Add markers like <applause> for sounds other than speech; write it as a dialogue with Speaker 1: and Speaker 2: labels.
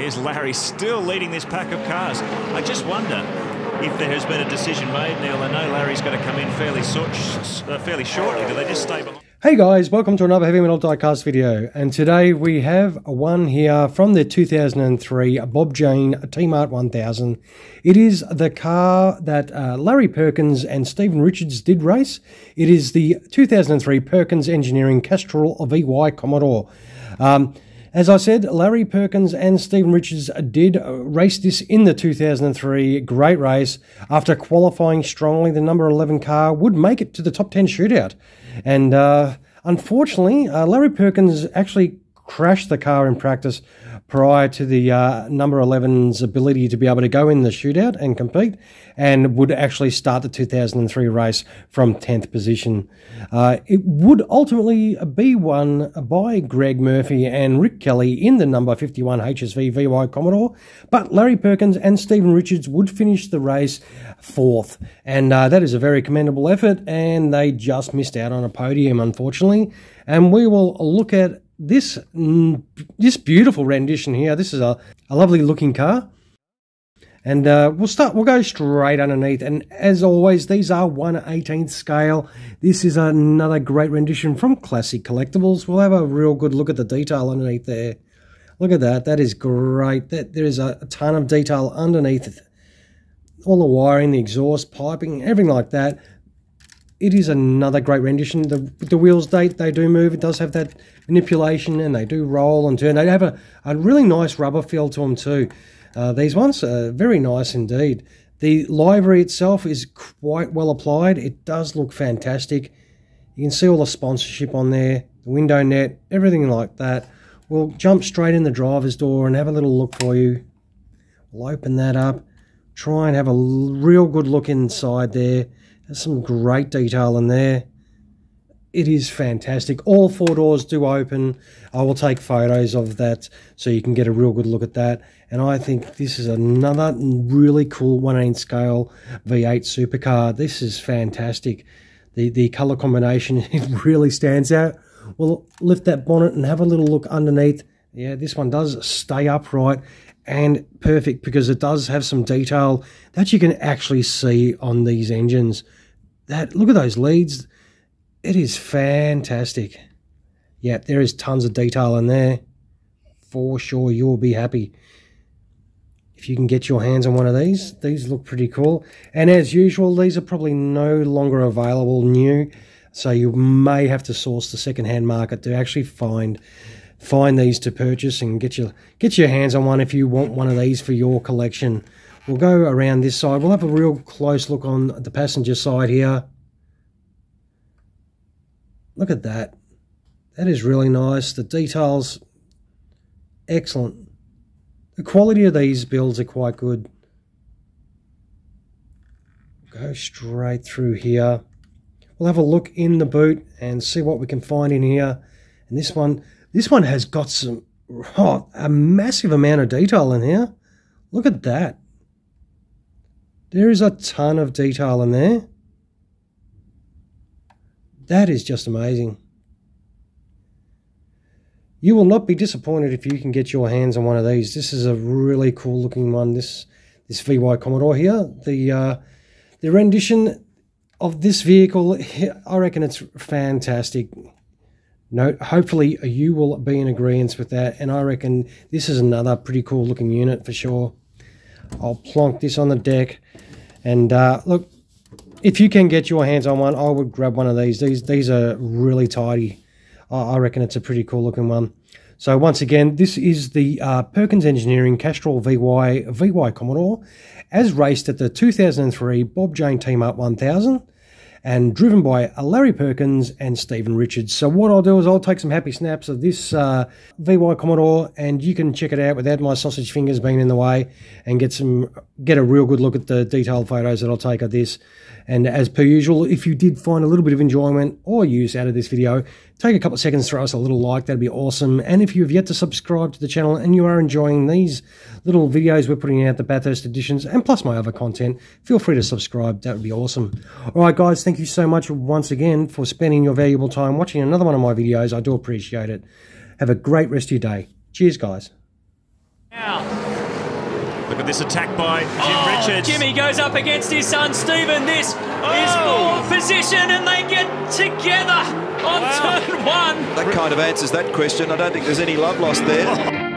Speaker 1: Here's Larry still leading this pack of cars. I just wonder if there has been a decision made, Neil. I know Larry's going to come in fairly, so uh, fairly shortly. Do they just stay?
Speaker 2: Hey guys, welcome to another Heavy Metal Diecast video. And today we have one here from the 2003 Bob Jane T-Mart 1000. It is the car that uh, Larry Perkins and Steven Richards did race. It is the 2003 Perkins Engineering Castrol VY Commodore. Um, as I said, Larry Perkins and Steven Richards did race this in the 2003 great race. After qualifying strongly, the number 11 car would make it to the top 10 shootout. And uh, unfortunately, uh, Larry Perkins actually crashed the car in practice prior to the uh, number 11's ability to be able to go in the shootout and compete, and would actually start the 2003 race from 10th position. Uh, it would ultimately be won by Greg Murphy and Rick Kelly in the number 51 HSV VY Commodore, but Larry Perkins and Steven Richards would finish the race fourth, and uh, that is a very commendable effort, and they just missed out on a podium, unfortunately. And we will look at this mm, this beautiful rendition here. This is a, a lovely looking car. And uh, we'll start, we'll go straight underneath. And as always, these are 1 18th scale. This is another great rendition from Classic Carlectables. We'll have a real good look at the detail underneath there. Look at that. That is great. That There is a, a ton of detail underneath all the wiring, the exhaust, piping, everything like that it is another great rendition. The the wheels they they do move. It does have that manipulation, and they do roll and turn. They have a, a really nice rubber feel to them too. Uh, these ones are very nice indeed. The livery itself is quite well applied. It does look fantastic. You can see all the sponsorship on there, the window net, everything like that. We'll jump straight in the driver's door and have a little look for you. We'll open that up, try and have a real good look inside there. Some great detail in there. It is fantastic. All four doors do open. I will take photos of that so you can get a real good look at that. And I think this is another really cool 118 scale V8 supercar. This is fantastic. The, the color combination, <laughs> it really stands out. We'll lift that bonnet and have a little look underneath. Yeah, this one does stay upright and perfect because it does have some detail that you can actually see on these engines that look at those leads. It is fantastic. Yeah, there is tons of detail in there. For sure, you'll be happy. If you can get your hands on one of these, these look pretty cool. And as usual, these are probably no longer available new. So you may have to source the second-hand market to actually find find these to purchase and get your get your hands on one if you want one of these for your collection. We'll go around this side. We'll have a real close look on the passenger side here. Look at that. That is really nice. The details, excellent. The quality of these builds are quite good. Go straight through here. We'll have a look in the boot and see what we can find in here. And this one, this one has got some, oh, a massive amount of detail in here. Look at that. There is a ton of detail in there. That is just amazing. You will not be disappointed if you can get your hands on one of these. This is a really cool looking one. This this VY Commodore here. The uh, the rendition of this vehicle, I reckon it's fantastic. No, hopefully you will be in agreement with that, and I reckon this is another pretty cool looking unit for sure. I'll plonk this on the deck. And uh, look, if you can get your hands on one, I would grab one of these. These these are really tidy. I reckon it's a pretty cool looking one. So once again, this is the uh, Perkins Engineering Castrol VY VY Commodore, as raced at the 2003 Bob Jane T-Mart 1000 and driven by Larry Perkins and Steven Richards. So what I'll do is I'll take some happy snaps of this uh, VY Commodore and you can check it out without my sausage fingers being in the way and get some get a real good look at the detailed photos that I'll take of this. And as per usual, if you did find a little bit of enjoyment or use out of this video, take a couple of seconds, throw us a little like, that'd be awesome. And if you have yet to subscribe to the channel and you are enjoying these little videos we're putting out, the Bathurst editions, and plus my other content, feel free to subscribe, that would be awesome. All right, guys, thank you so much once again for spending your valuable time watching another one of my videos. I do appreciate it. Have a great rest of your day. Cheers, guys.
Speaker 1: Look at this attack by Jim
Speaker 3: Oh,
Speaker 1: Richards.
Speaker 3: Jimmy goes up against his son Steven. This is
Speaker 1: Oh.
Speaker 3: position, and they get together on
Speaker 1: Wow.
Speaker 3: turn one.
Speaker 4: That kind of answers that question. I don't think there's any love lost there. <laughs>